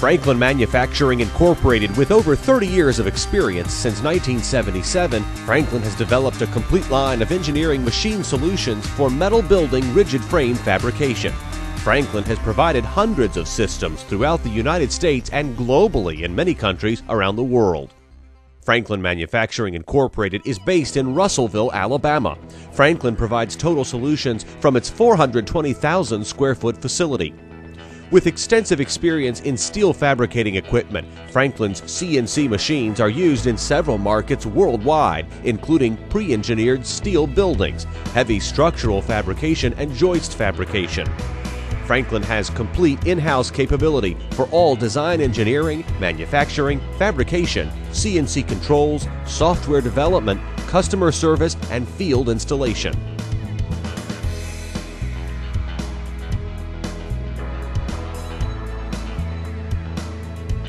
Franklin Manufacturing Incorporated, with over 30 years of experience since 1977, Franklin has developed a complete line of engineering machine solutions for metal building rigid frame fabrication. Franklin has provided hundreds of systems throughout the United States and globally in many countries around the world. Franklin Manufacturing Incorporated is based in Russellville, Alabama. Franklin provides total solutions from its 420,000 square foot facility. With extensive experience in steel fabricating equipment, Franklin's CNC machines are used in several markets worldwide, including pre engineered steel buildings, heavy structural fabrication, and joist fabrication. Franklin has complete in house capability for all design engineering, manufacturing, fabrication, CNC controls, software development, customer service, and field installation.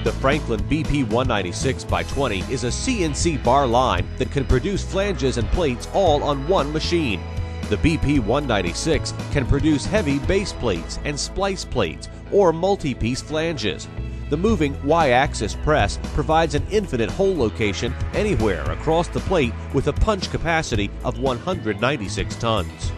The Franklin BP 196 by 20 is a CNC bar line that can produce flanges and plates all on one machine. The BP 196 can produce heavy base plates and splice plates or multi piece flanges. The moving Y axis press provides an infinite hole location anywhere across the plate with a punch capacity of 196 tons.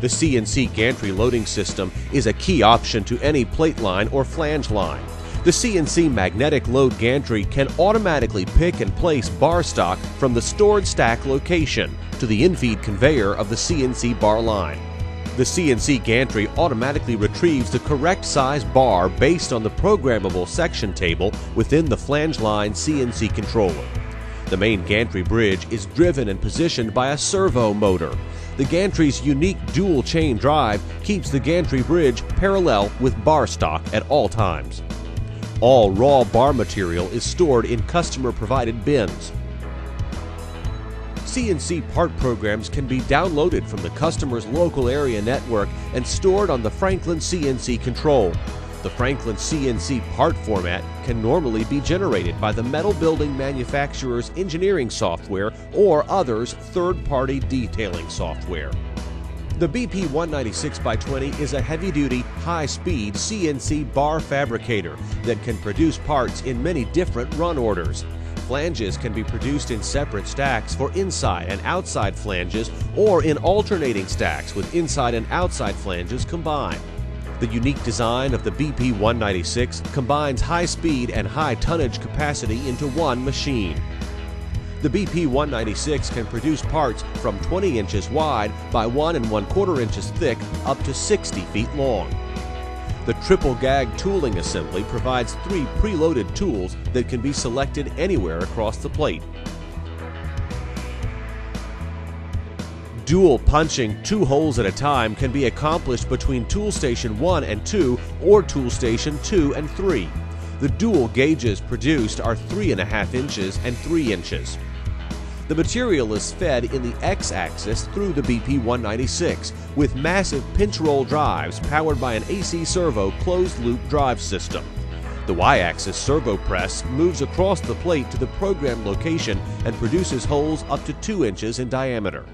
The CNC gantry loading system is a key option to any plate line or flange line. The CNC magnetic load gantry can automatically pick and place bar stock from the stored stack location to the infeed conveyor of the CNC bar line. The CNC gantry automatically retrieves the correct size bar based on the programmable section table within the flange line CNC controller. The main gantry bridge is driven and positioned by a servo motor. The gantry's unique dual chain drive keeps the gantry bridge parallel with bar stock at all times. All raw bar material is stored in customer provided bins. CNC part programs can be downloaded from the customer's local area network and stored on the Franklin CNC control. The Franklin CNC part format can normally be generated by the metal building manufacturer's engineering software or others' third party detailing software. The BP 196x20 is a heavy duty, high speed CNC bar fabricator that can produce parts in many different run orders. Flanges can be produced in separate stacks for inside and outside flanges or in alternating stacks with inside and outside flanges combined. The unique design of the BP 196 combines high speed and high tonnage capacity into one machine. The BP 196 can produce parts from 20 inches wide by 1 and 1 quarter inches thick up to 60 feet long. The triple gag tooling assembly provides three preloaded tools that can be selected anywhere across the plate. Dual punching two holes at a time can be accomplished between tool station 1 and 2 or tool station 2 and 3. The dual gauges produced are 3.5 inches and 3 inches. The material is fed in the X axis through the BP 196 with massive pinch roll drives powered by an AC servo closed loop drive system. The Y axis servo press moves across the plate to the program location and produces holes up to 2 inches in diameter.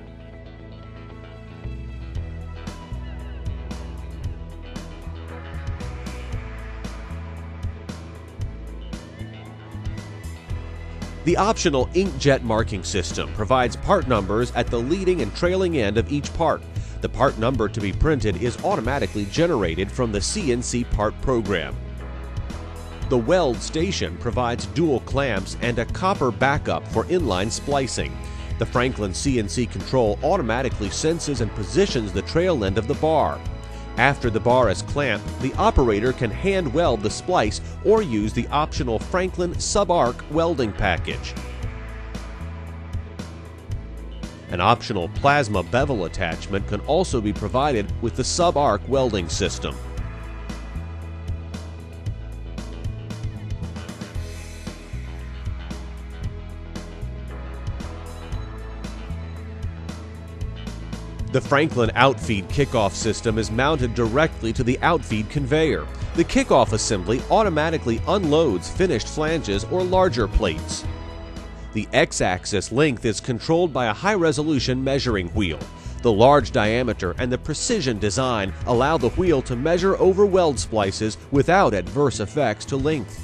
The optional inkjet marking system provides part numbers at the leading and trailing end of each part. The part number to be printed is automatically generated from the CNC part program. The weld station provides dual clamps and a copper backup for inline splicing. The Franklin CNC control automatically senses and positions the trail end of the bar. After the bar is clamped, the operator can hand weld the splice or use the optional Franklin Sub-Arc welding package. An optional plasma bevel attachment can also be provided with the Sub-Arc welding system. The Franklin outfeed kickoff system is mounted directly to the outfeed conveyor. The kickoff assembly automatically unloads finished flanges or larger plates. The X axis length is controlled by a high resolution measuring wheel. The large diameter and the precision design allow the wheel to measure over weld splices without adverse effects to length.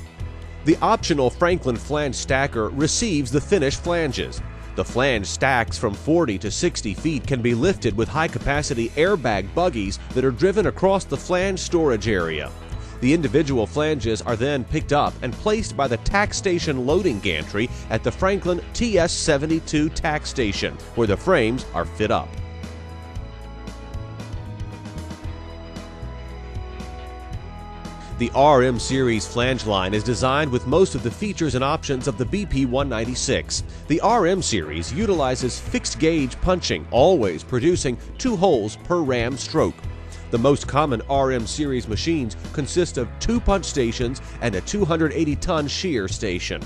The optional Franklin flange stacker receives the finished flanges. The flange stacks from 40 to 60 feet can be lifted with high capacity airbag buggies that are driven across the flange storage area. The individual flanges are then picked up and placed by the tack station loading gantry at the Franklin TS 72 tack station, where the frames are fit up. The RM series flange line is designed with most of the features and options of the BP 196. The RM series utilizes fixed gauge punching, always producing two holes per ram stroke. The most common RM series machines consist of two punch stations and a 280 ton shear station.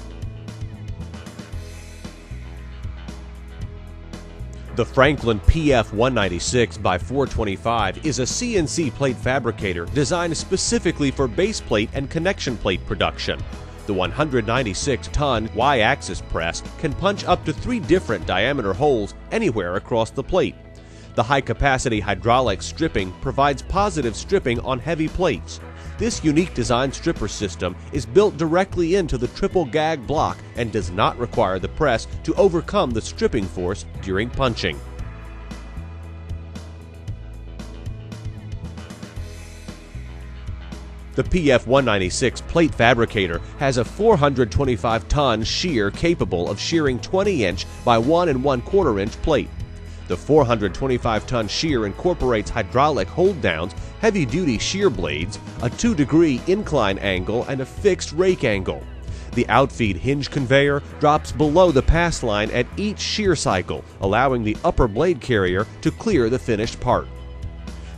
The Franklin PF 196 by 425 is a CNC plate fabricator designed specifically for base plate and connection plate production. The 196 ton Y axis press can punch up to three different diameter holes anywhere across the plate. The high capacity hydraulic stripping provides positive stripping on heavy plates. This unique design stripper system is built directly into the triple gag block and does not require the press to overcome the stripping force during punching. The PF196 plate fabricator has a 425 ton shear capable of shearing 20 inch by 1 and 1 quarter inch plate. The 425 ton shear incorporates hydraulic hold downs, heavy duty shear blades, a 2 degree incline angle, and a fixed rake angle. The outfeed hinge conveyor drops below the pass line at each shear cycle, allowing the upper blade carrier to clear the finished part.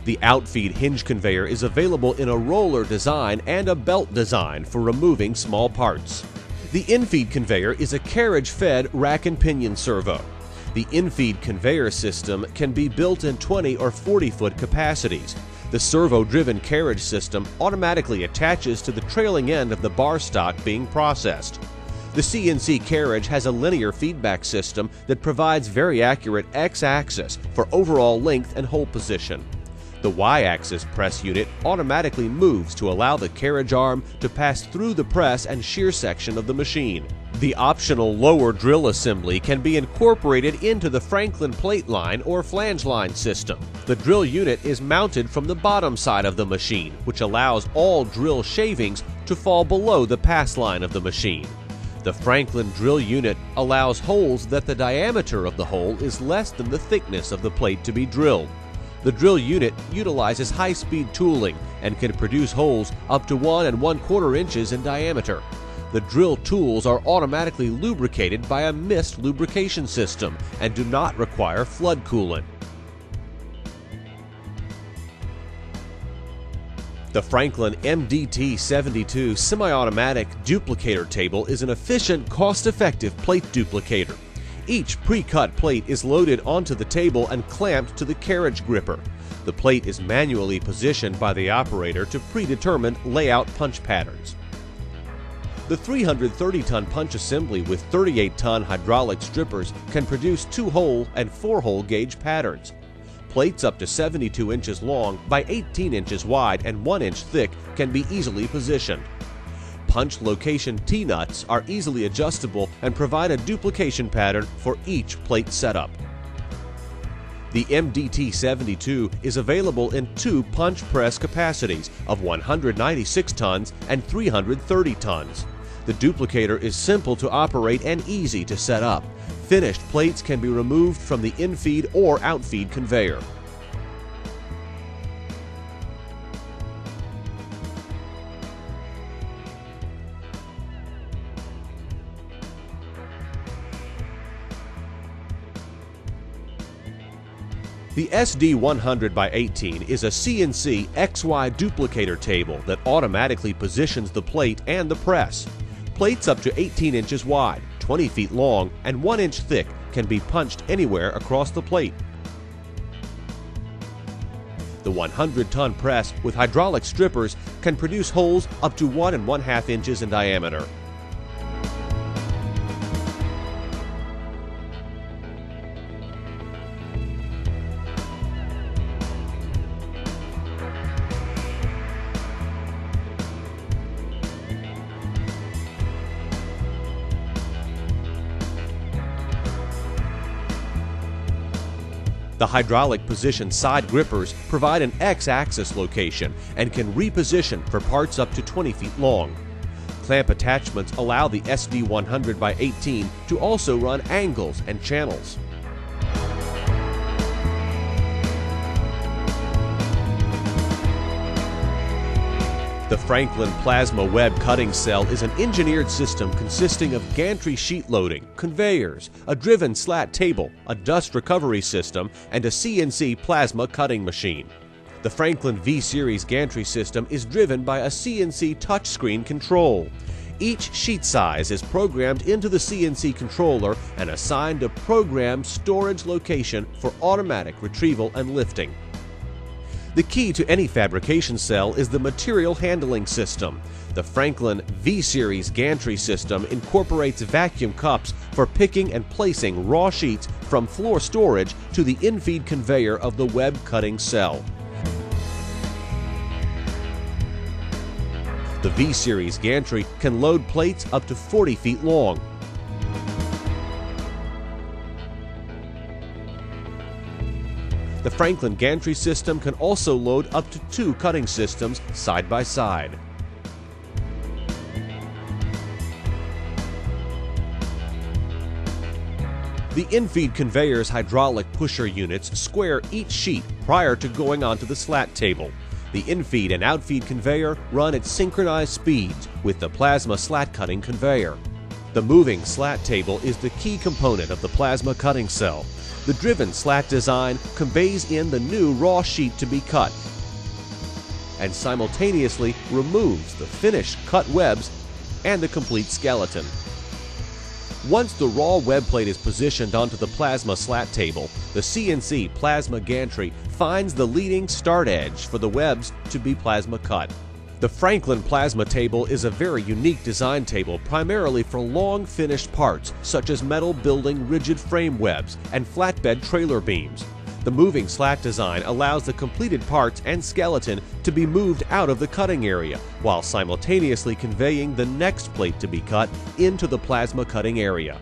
The outfeed hinge conveyor is available in a roller design and a belt design for removing small parts. The infeed conveyor is a carriage fed rack and pinion servo. The infeed conveyor system can be built in 20 or 40 foot capacities. The servo driven carriage system automatically attaches to the trailing end of the bar stock being processed. The CNC carriage has a linear feedback system that provides very accurate X axis for overall length and hole position. The Y-axis press unit automatically moves to allow the carriage arm to pass through the press and shear section of the machine. The optional lower drill assembly can be incorporated into the Franklin plate line or flange line system. The drill unit is mounted from the bottom side of the machine, which allows all drill shavings to fall below the pass line of the machine. The Franklin drill unit allows holes that the diameter of the hole is less than the thickness of the plate to be drilled. The drill unit utilizes high-speed tooling and can produce holes up to one and one quarter inches in diameter. The drill tools are automatically lubricated by a mist lubrication system and do not require flood coolant. The Franklin MDT 72 semi-automatic duplicator table is an efficient, cost-effective plate duplicator. Each pre-cut plate is loaded onto the table and clamped to the carriage gripper. The plate is manually positioned by the operator to predetermined layout punch patterns. The 330-ton punch assembly with 38-ton hydraulic strippers can produce two-hole and four-hole gauge patterns. Plates up to 72 inches long by 18 inches wide and 1 inch thick can be easily positioned punch location T-nuts are easily adjustable and provide a duplication pattern for each plate setup. The MDT-72 is available in two punch press capacities of 196 tons and 330 tons. The duplicator is simple to operate and easy to set up. Finished plates can be removed from the infeed or outfeed conveyor. The SD100 by 18 is a CNC XY duplicator table that automatically positions the plate and the press. Plates up to 18 inches wide, 20 feet long, and 1 inch thick can be punched anywhere across the plate. The 100 ton press with hydraulic strippers can produce holes up to 1 and 1 2 inches in diameter. The hydraulic position side grippers provide an X-axis location and can reposition for parts up to 20 feet long. Clamp attachments allow the SD100 by 18 to also run angles and channels. The Franklin Plasma Web Cutting Cell is an engineered system consisting of gantry sheet loading, conveyors, a driven slat table, a dust recovery system, and a CNC plasma cutting machine. The Franklin V-Series gantry system is driven by a CNC touchscreen control. Each sheet size is programmed into the CNC controller and assigned a programmed storage location for automatic retrieval and lifting. The key to any fabrication cell is the material handling system. The Franklin V-Series gantry system incorporates vacuum cups for picking and placing raw sheets from floor storage to the infeed conveyor of the web cutting cell. The V-Series gantry can load plates up to 40 feet long. The Franklin gantry system can also load up to two cutting systems side by side. The infeed conveyor's hydraulic pusher units square each sheet prior to going onto the slat table. The infeed and outfeed conveyor run at synchronized speeds with the plasma slat cutting conveyor. The moving slat table is the key component of the plasma cutting cell. The driven slat design conveys in the new raw sheet to be cut and simultaneously removes the finished cut webs and the complete skeleton. Once the raw web plate is positioned onto the plasma slat table, the CNC plasma gantry finds the leading start edge for the webs to be plasma cut. The Franklin Plasma Table is a very unique design table primarily for long finished parts such as metal building rigid frame webs and flatbed trailer beams. The moving slat design allows the completed parts and skeleton to be moved out of the cutting area while simultaneously conveying the next plate to be cut into the plasma cutting area.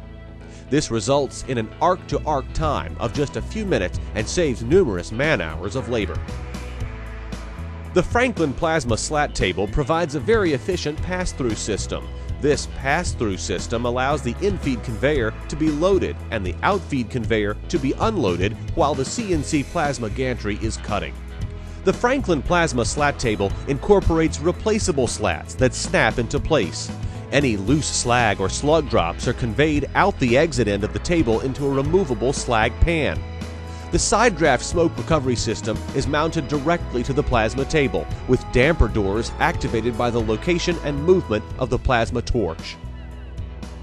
This results in an arc to arc time of just a few minutes and saves numerous man hours of labor. The Franklin Plasma Slat Table provides a very efficient pass-through system. This pass-through system allows the infeed conveyor to be loaded and the outfeed conveyor to be unloaded while the CNC plasma gantry is cutting. The Franklin Plasma Slat Table incorporates replaceable slats that snap into place. Any loose slag or slug drops are conveyed out the exit end of the table into a removable slag pan. The side draft smoke recovery system is mounted directly to the plasma table, with damper doors activated by the location and movement of the plasma torch.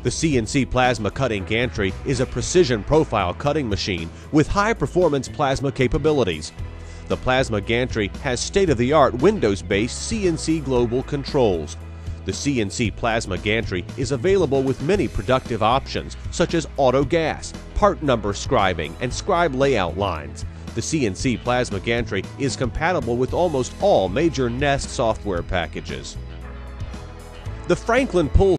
The CNC Plasma Cutting Gantry is a precision profile cutting machine with high performance plasma capabilities. The Plasma Gantry has state of the art Windows based CNC Global controls. The CNC Plasma Gantry is available with many productive options such as auto gas, part number scribing, and scribe layout lines. The CNC Plasma Gantry is compatible with almost all major Nest software packages. The Franklin Pull